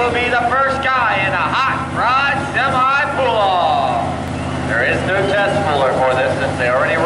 will be the first guy in a hot rod semi pull-off. There is no test puller for this since they already